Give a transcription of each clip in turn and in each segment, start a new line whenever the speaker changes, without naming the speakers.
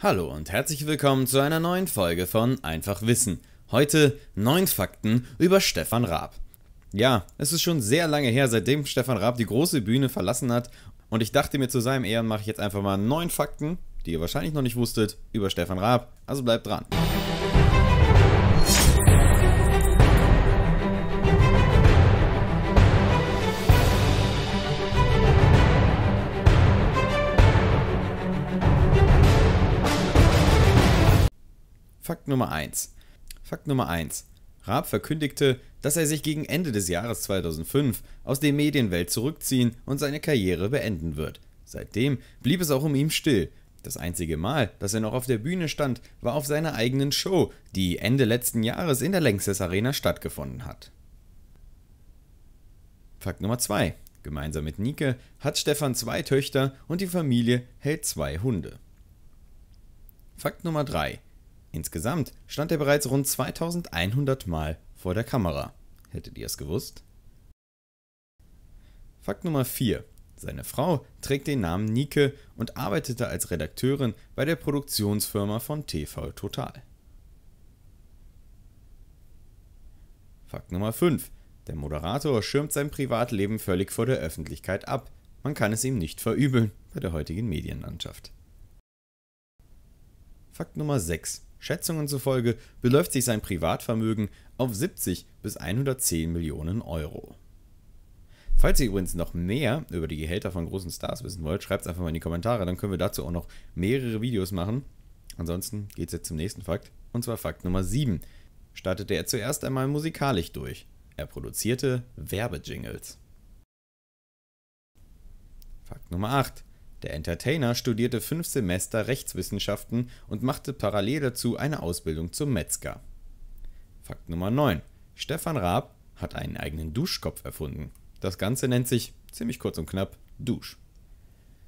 Hallo und herzlich willkommen zu einer neuen Folge von Einfach Wissen. Heute neun Fakten über Stefan Raab. Ja, es ist schon sehr lange her, seitdem Stefan Raab die große Bühne verlassen hat und ich dachte mir zu seinem Ehren mache ich jetzt einfach mal neun Fakten, die ihr wahrscheinlich noch nicht wusstet, über Stefan Raab. Also bleibt dran. Fakt Nummer 1. Fakt Nummer 1. Raab verkündigte, dass er sich gegen Ende des Jahres 2005 aus der Medienwelt zurückziehen und seine Karriere beenden wird. Seitdem blieb es auch um ihn still. Das einzige Mal, dass er noch auf der Bühne stand, war auf seiner eigenen Show, die Ende letzten Jahres in der Längstes Arena stattgefunden hat. Fakt Nummer 2. Gemeinsam mit Nike hat Stefan zwei Töchter und die Familie hält zwei Hunde. Fakt Nummer 3. Insgesamt stand er bereits rund 2100 Mal vor der Kamera. Hättet ihr es gewusst? Fakt Nummer 4. Seine Frau trägt den Namen Nike und arbeitete als Redakteurin bei der Produktionsfirma von TV Total. Fakt Nummer 5. Der Moderator schirmt sein Privatleben völlig vor der Öffentlichkeit ab. Man kann es ihm nicht verübeln bei der heutigen Medienlandschaft. Fakt Nummer 6. Schätzungen zufolge beläuft sich sein Privatvermögen auf 70 bis 110 Millionen Euro. Falls ihr übrigens noch mehr über die Gehälter von großen Stars wissen wollt, schreibt es einfach mal in die Kommentare, dann können wir dazu auch noch mehrere Videos machen. Ansonsten geht es jetzt zum nächsten Fakt, und zwar Fakt Nummer 7. Startete er zuerst einmal musikalisch durch. Er produzierte Werbejingles. Fakt Nummer 8. Der Entertainer studierte fünf Semester Rechtswissenschaften und machte parallel dazu eine Ausbildung zum Metzger. Fakt Nummer 9. Stefan Raab hat einen eigenen Duschkopf erfunden. Das Ganze nennt sich, ziemlich kurz und knapp, Dusch.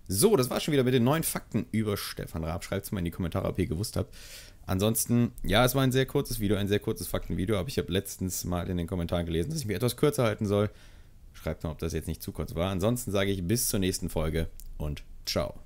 So, das war schon wieder mit den neuen Fakten über Stefan Raab. Schreibt es mal in die Kommentare, ob ihr gewusst habt. Ansonsten, ja, es war ein sehr kurzes Video, ein sehr kurzes Faktenvideo, aber ich habe letztens mal in den Kommentaren gelesen, dass ich mich etwas kürzer halten soll. Schreibt mal, ob das jetzt nicht zu kurz war. Ansonsten sage ich bis zur nächsten Folge und Ciao.